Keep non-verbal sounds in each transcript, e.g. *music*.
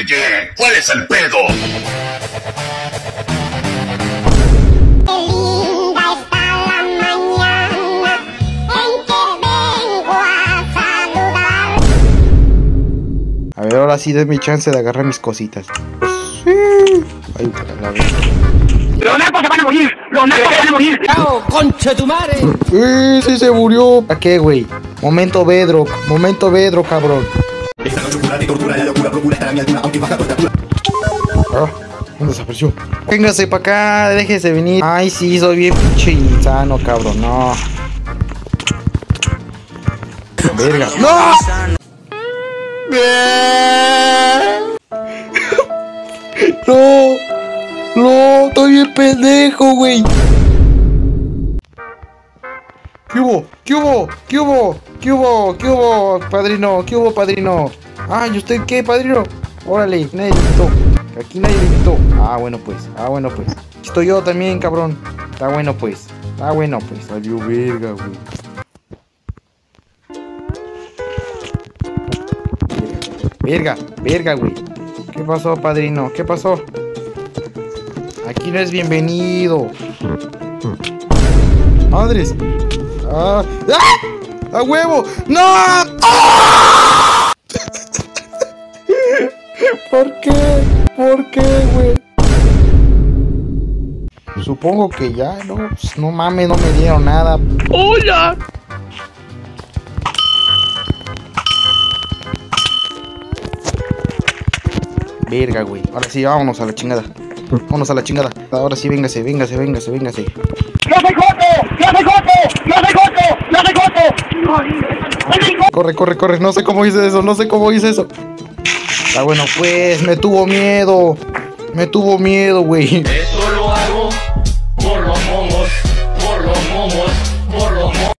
ye, ¿cuál es el pedo? A ver, ahora sí mi chance de agarrar mis cositas. Sí. Ay, la. ¡Los narcos se van a morir! ¡Los narcos se van a morir! ¡Eh, sí se murió! ¿A qué, güey? Momento Bedrock, momento Bedrock, cabrón. Oscura de tortura, la locura procura estar a mi altura, aunque baja tu estatura. Ah, ¿dónde desapareció? Véngase para acá, déjese venir. Ay, sí, soy bien pinche insano, cabrón, no. Verga. ¡No! *laughs* No, no, estoy bien pendejo, güey. ¿Qué hubo? ¿Qué hubo? ¿Qué hubo? ¿Qué hubo? ¿Qué hubo, padrino? ¿Qué hubo, padrino? Ay, ¿y usted qué, padrino? Órale, nadie le invitó. Aquí nadie le invitó. Ah, bueno, pues. Ah, bueno, pues. Estoy yo también, cabrón. Está bueno, pues. Está bueno, pues. Salió verga, güey. Verga, verga, güey. ¿Qué pasó, padrino? ¿Qué pasó? Aquí no es bienvenido. Madres. Ah. ¡Ah! ¡A huevo! ¡No! ¡Ah! ¿Por qué? ¿Por qué, güey? Supongo que ya, no, no mames, no me dieron nada. ¡Hola! Verga, güey. Ahora sí, vámonos a la chingada. Vámonos a la chingada. Ahora sí, véngase, véngase, véngase, véngase. ¡Yo soy Joto! ¡Yo soy Joto! ¡Yo soy Joto! ¡Yo soy Joto! Corre, corre, corre. No sé cómo hice eso, no sé cómo hice eso. Está bueno, pues, me tuvo miedo. Me tuvo miedo, güey. Esto lo hago por los momos, por los momos, por los momos.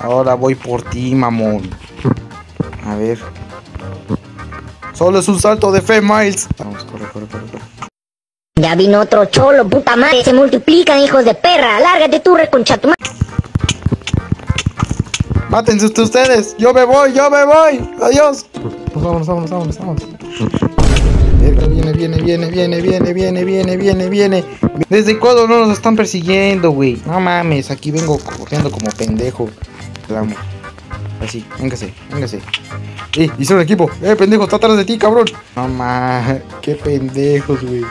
Ahora voy por ti, mamón. A ver. Solo es un salto de fe, Miles. Vamos, corre, corre, corre, corre. Ya vino otro cholo, puta madre. Se multiplican, hijos de perra. Lárgate tú, reconcha tu madre. Mátense usted- ustedes. Yo me voy, yo me voy. Adiós. Vámonos, vámonos, vámonos, vámonos. Viene, viene, viene, viene, viene, viene, viene, viene, viene. ¿Desde cuándo no nos están persiguiendo, güey? No mames, aquí vengo corriendo como pendejo. Vamos. Así, véngase, véngase. Eh, hice un equipo. Eh, pendejo, está atrás de ti, cabrón. No mames, qué pendejos, güey.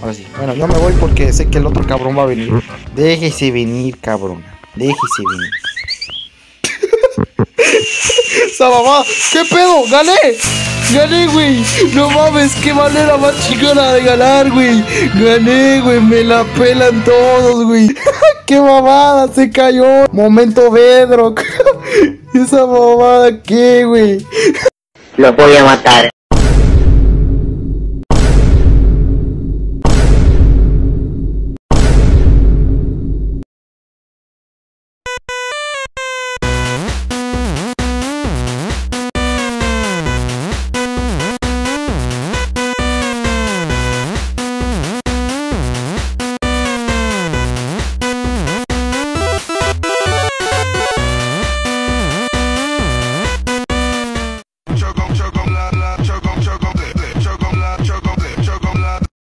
Ahora sí. Bueno, yo me voy porque sé que el otro cabrón va a venir. Déjese venir, cabrón. Déjese venir. *laughs* ¡Esa mamá! ¿Qué pedo? ¡Gané! ¡Gané, güey! No mames, qué manera más chingona de ganar, güey. Gané, güey. Me la pelan todos, güey. *laughs* ¡Qué mamada! Se cayó. Momento Bedrock. *laughs* ¿Esa mamada qué, güey? Lo voy a matar.